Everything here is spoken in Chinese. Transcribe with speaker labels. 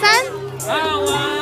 Speaker 1: 三。
Speaker 2: 二